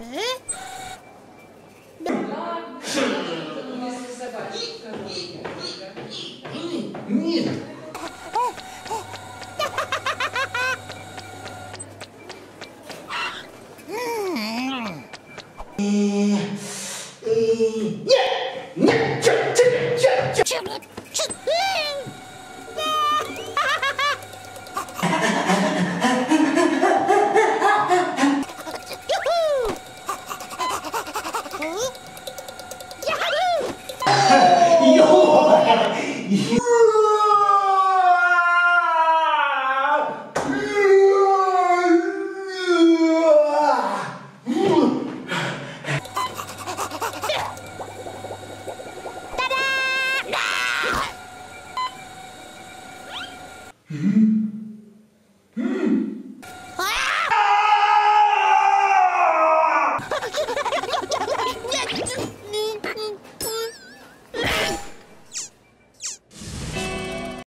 Ні. Ні! Ні! Mm-hmm.